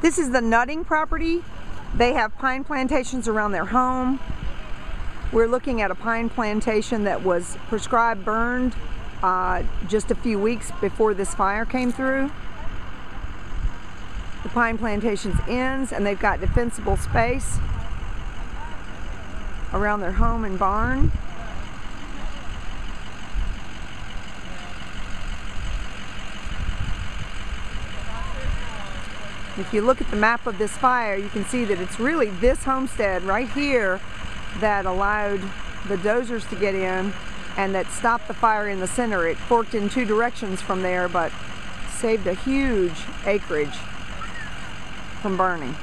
This is the nutting property. They have pine plantations around their home. We're looking at a pine plantation that was prescribed burned uh, just a few weeks before this fire came through. The pine plantation's ends and they've got defensible space around their home and barn. If you look at the map of this fire, you can see that it's really this homestead right here that allowed the dozers to get in and that stopped the fire in the center. It forked in two directions from there, but saved a huge acreage from burning.